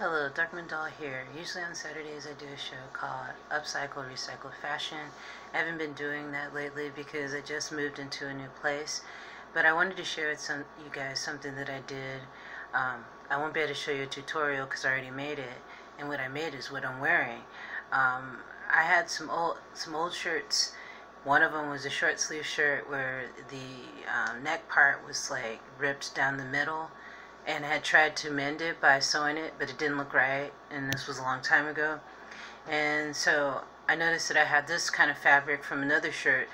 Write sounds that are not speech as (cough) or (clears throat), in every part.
Hello, Darkmoon Doll here. Usually on Saturdays I do a show called Upcycle Recycle Fashion. I haven't been doing that lately because I just moved into a new place. But I wanted to share with some you guys something that I did. Um, I won't be able to show you a tutorial because I already made it. And what I made is what I'm wearing. Um, I had some old some old shirts. One of them was a short sleeve shirt where the um, neck part was like ripped down the middle and had tried to mend it by sewing it, but it didn't look right, and this was a long time ago. And so I noticed that I had this kind of fabric from another shirt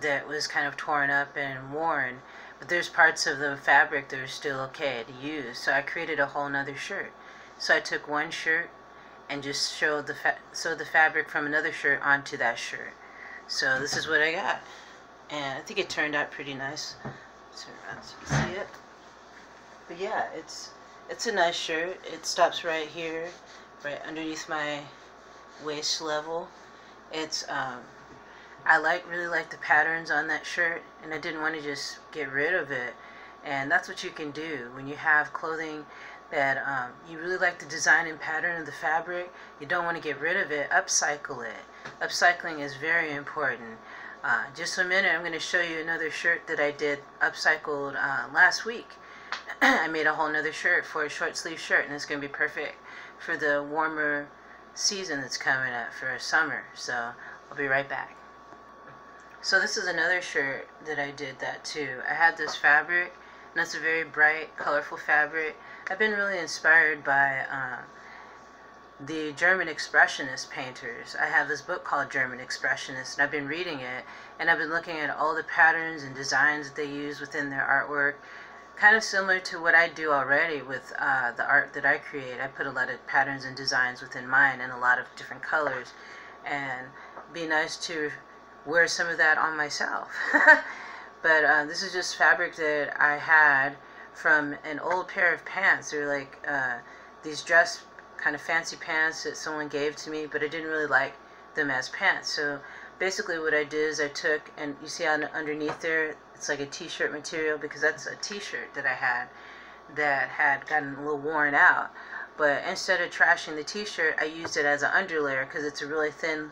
that was kind of torn up and worn, but there's parts of the fabric that are still okay to use. So I created a whole nother shirt. So I took one shirt and just showed the sewed the fabric from another shirt onto that shirt. So this is what I got, and I think it turned out pretty nice. So, see it. But yeah, it's it's a nice shirt. It stops right here, right underneath my waist level. It's um, I like really like the patterns on that shirt, and I didn't want to just get rid of it. And that's what you can do when you have clothing that um, you really like the design and pattern of the fabric. You don't want to get rid of it. Upcycle it. Upcycling is very important. Uh, just a minute, I'm going to show you another shirt that I did upcycled uh, last week. (clears throat) I made a whole nother shirt for a short sleeve shirt and it's going to be perfect for the warmer season that's coming up for summer. So I'll be right back. So this is another shirt that I did that too. I had this fabric and it's a very bright, colorful fabric. I've been really inspired by uh, the German Expressionist painters. I have this book called German Expressionist and I've been reading it and I've been looking at all the patterns and designs that they use within their artwork kind of similar to what I do already with uh, the art that I create. I put a lot of patterns and designs within mine and a lot of different colors, and be nice to wear some of that on myself. (laughs) but uh, this is just fabric that I had from an old pair of pants. They're like uh, these dress kind of fancy pants that someone gave to me, but I didn't really like them as pants. So basically what I did is I took, and you see on underneath there, it's like a t-shirt material because that's a t-shirt that I had that had gotten a little worn out. But instead of trashing the t-shirt, I used it as an underlayer because it's a really thin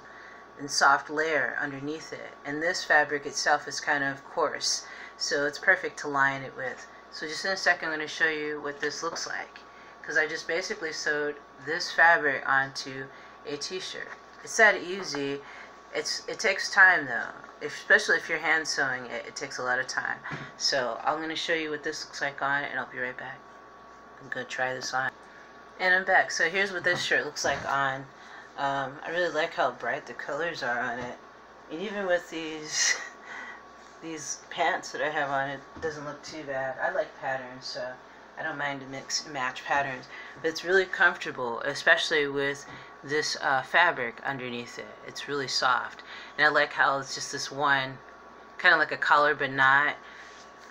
and soft layer underneath it. And this fabric itself is kind of coarse, so it's perfect to line it with. So just in a second, I'm going to show you what this looks like. Because I just basically sewed this fabric onto a t-shirt. It's that easy. It's It takes time though especially if you're hand sewing it, it takes a lot of time. So I'm going to show you what this looks like on and I'll be right back. I'm to try this on. And I'm back. So here's what this shirt looks like on. Um, I really like how bright the colors are on it. And even with these (laughs) these pants that I have on, it doesn't look too bad. I like patterns, so I don't mind to mix match patterns. But it's really comfortable, especially with this uh, fabric underneath it. It's really soft. And I like how it's just this one, kind of like a collar but not.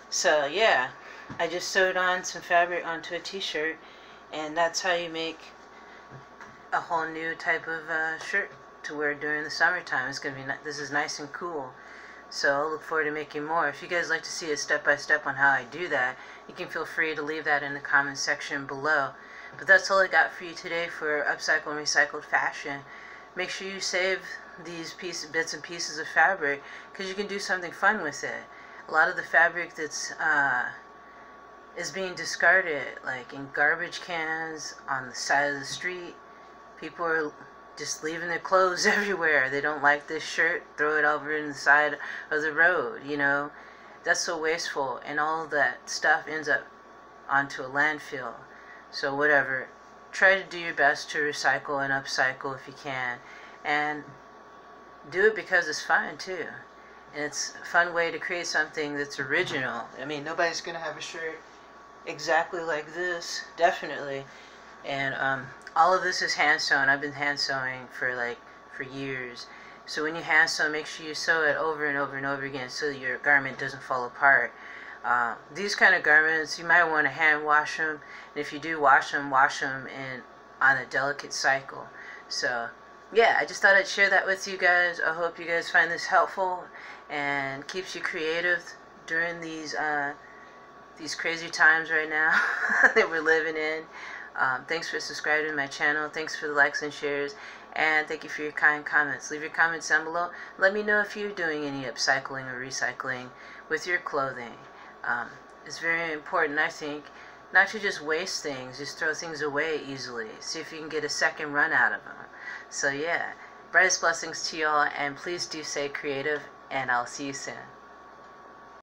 So yeah, I just sewed on some fabric onto a t-shirt and that's how you make a whole new type of uh, shirt to wear during the summertime. It's gonna be this is nice and cool. So I'll look forward to making more. If you guys like to see a step by step on how I do that, you can feel free to leave that in the comment section below. But that's all I got for you today for upcycle and recycled fashion. Make sure you save these piece, bits and pieces of fabric because you can do something fun with it. A lot of the fabric that's uh, is being discarded, like in garbage cans on the side of the street. People are just leaving their clothes (laughs) everywhere. They don't like this shirt, throw it over in the side of the road. You know, that's so wasteful, and all that stuff ends up onto a landfill. So whatever, try to do your best to recycle and upcycle if you can, and do it because it's fun too. And it's a fun way to create something that's original. I mean, nobody's gonna have a shirt exactly like this, definitely. And um, all of this is hand sewn. I've been hand sewing for like for years. So when you hand sew, make sure you sew it over and over and over again so your garment doesn't fall apart. Uh, these kind of garments, you might want to hand wash them. And if you do wash them, wash them in on a delicate cycle. So, yeah, I just thought I'd share that with you guys. I hope you guys find this helpful and keeps you creative during these uh, these crazy times right now (laughs) that we're living in. Um, thanks for subscribing to my channel. Thanks for the likes and shares. And thank you for your kind comments. Leave your comments down below. Let me know if you're doing any upcycling or recycling with your clothing. Um, it's very important, I think, not to just waste things, just throw things away easily. See if you can get a second run out of them. So yeah, brightest blessings to y'all, and please do stay creative, and I'll see you soon.